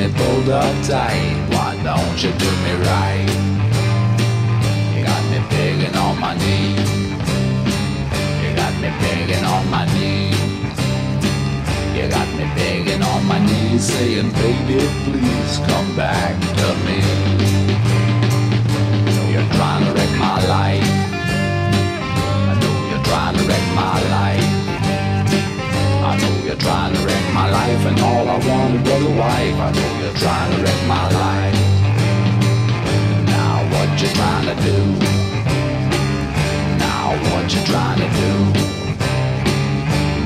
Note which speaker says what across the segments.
Speaker 1: me pulled up tight. Why don't you do me right? You got me begging on my knees. You got me begging on my knees. You got me begging on my knees, saying, baby, please come back to me. And all I wanted was a wife. I know you're trying to wreck my life. Now what you trying to do? Now what you trying to do?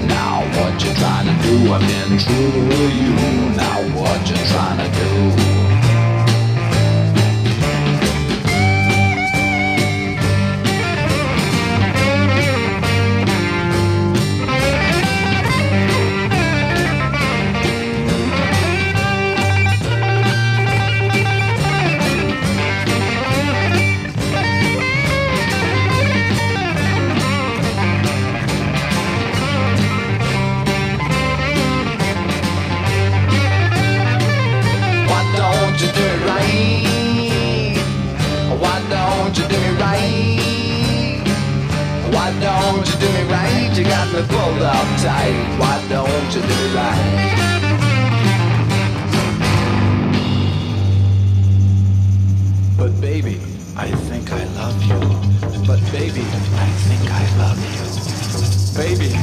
Speaker 1: Now what you trying to do? I've been true to you. Now what you trying to do? Don't you do me right? Why don't you do me right? You got me pulled up tight. Why don't you do it right? But baby, I think I love you. But baby, I think I love you. Baby,